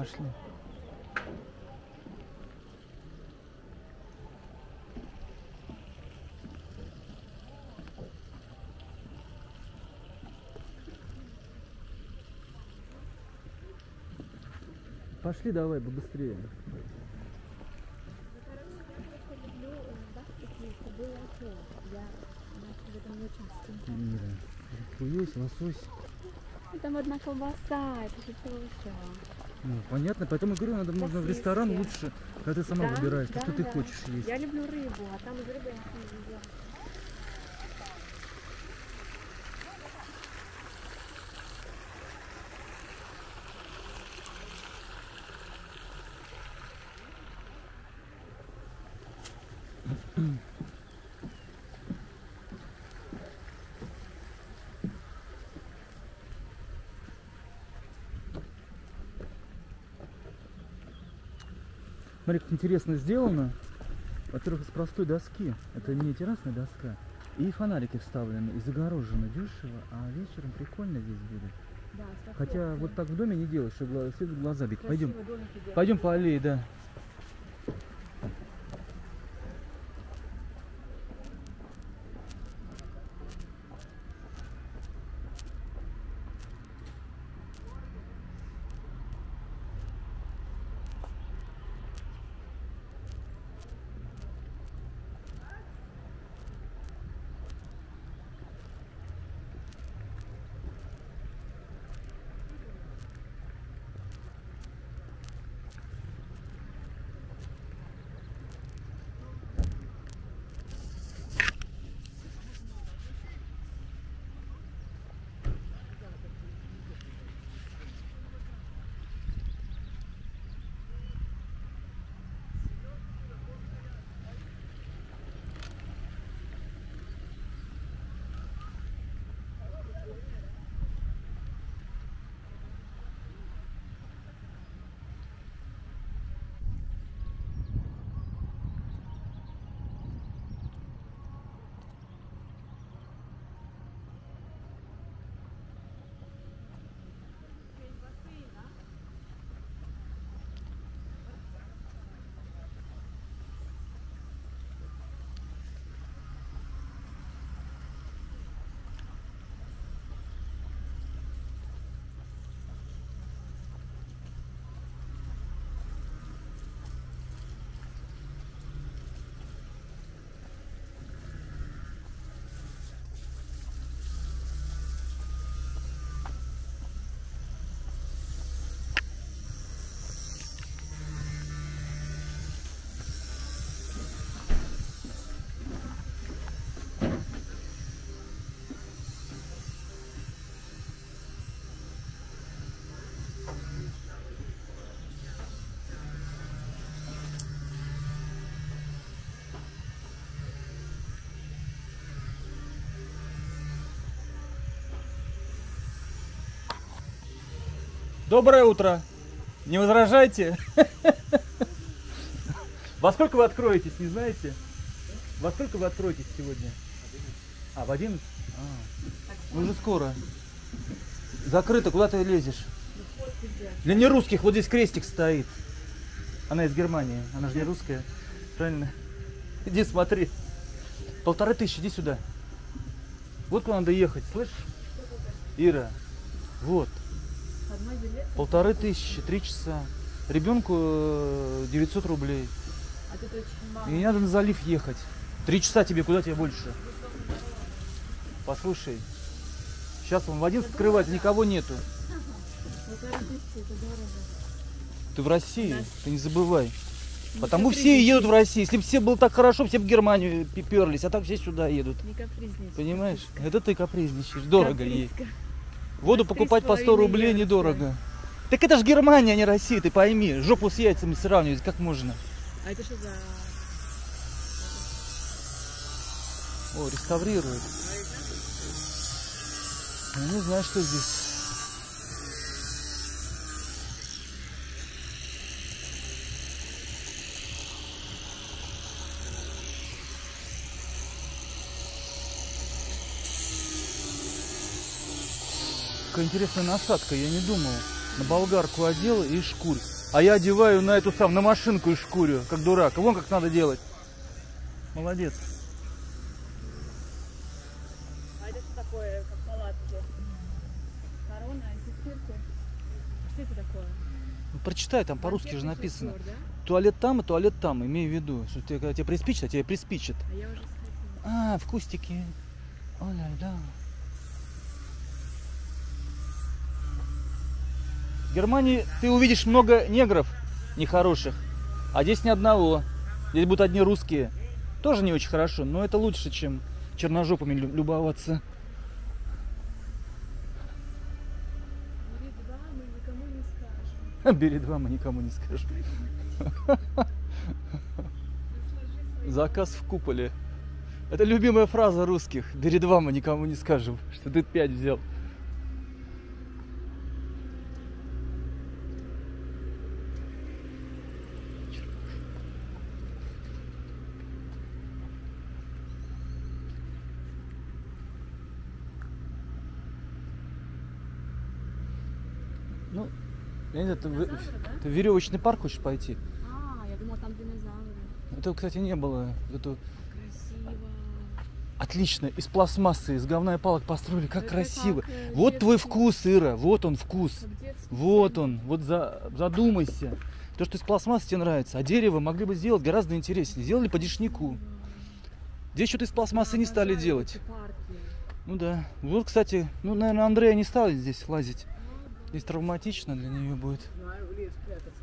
Пошли. Пошли давай, быстрее. Мира. Хуёсь, лосось. Там одна колбаса, это же все. Ну, понятно, поэтому говорю, надо можно в ресторан лучше, когда ты сама Да, выбираешь, то, да, что ты да. хочешь есть. Я люблю рыбу, а там из рыбы я не видела. Смотри, как интересно сделано. Во-первых, из простой доски. Это не террасная доска. И фонарики вставлены, и загорожено дешево, а вечером прикольно здесь будет. Да, Хотя вот так в доме не делаешь, чтобы свет в глаза бить. Пойдем. Пойдем по аллее, да. Доброе утро. Не возражайте. Во сколько вы откроетесь, не знаете? Во сколько вы откроетесь сегодня? А, в 11? А, ну уже скоро. Закрыто, куда ты лезешь? Для нерусских вот здесь крестик стоит. Она из Германии, она же не русская. Правильно? Иди смотри. Полторы тысячи, иди сюда. Вот куда надо ехать, слышишь? Ира, вот. Полторы тысячи, три часа. Ребенку э, 900 рублей. а тут очень мало. И не надо на залив ехать. Три часа тебе, куда тебе больше? Послушай, сейчас он в 11 открывается, никого нету. Ты в России, ты не забывай. Потому все едут в Россию. Если бы все было так хорошо, все в Германию перлись, а так все сюда едут. Не капризничай. Понимаешь? Это ты капризничаешь. Дорого ей. Воду покупать по 100 половиной рублей недорого. Так это же Германия, а не Россия, ты пойми. Жопу с яйцами сравнивать, как можно? А это что за... О, реставрируют. Я не знаю, что здесь. Какая интересная насадка, я не думал. На болгарку одел и шкурь. А я одеваю на эту сам, на машинку и шкурю, как дурак. Вон как надо делать. Молодец. А это что такое, как палатки? Корона, антисептик? Что это такое? Ну, прочитай, там по-русски же написано. шофер, да? Туалет там и туалет там, имей в виду. Что тебе, когда тебе приспичит, а тебе приспичит. А я уже сходила. А, в кустике. Оля, да. В Германии ты увидишь много негров нехороших, а здесь ни одного. Здесь будут одни русские. Тоже не очень хорошо, но это лучше, чем черножопами лю- любоваться. Бери два, мы никому не скажем. Бери два, мы никому не скажем. Заказ в куполе. Это любимая фраза русских. Бери два, мы никому не скажем, что ты пять взял. Ну, я не знаю, ты, в- да? ты в веревочный парк хочешь пойти? А, я думала, там динозавры. Это, кстати, не было. Это Красиво. отлично. Из пластмассы, из говна и палок построили. Как Это красиво. как, Вот твой детский- вкус, Ира. Вот он вкус. Вот он. Вот за, задумайся. То, что из пластмассы тебе нравится. А дерево могли бы сделать гораздо интереснее. Сделали по дешнику. Здесь что-то из пластмассы не стали делать. Ну да. Вот, кстати, ну, наверное, Андрея не стала здесь лазить. Здесь травматично для нее будет. Знаю, в лес прятаться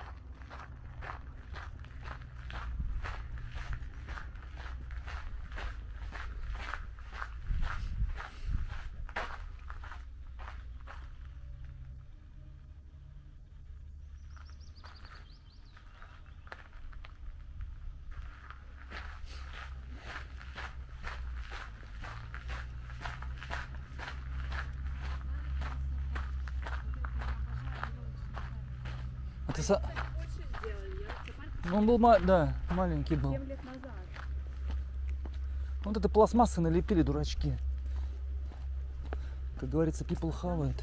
парки Ну, он был, да, маленький был. 7 лет назад. Вот это пластмассы налепили, дурачки. Как говорится, people заходил?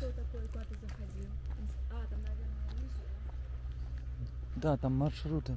А. Да, там маршруты.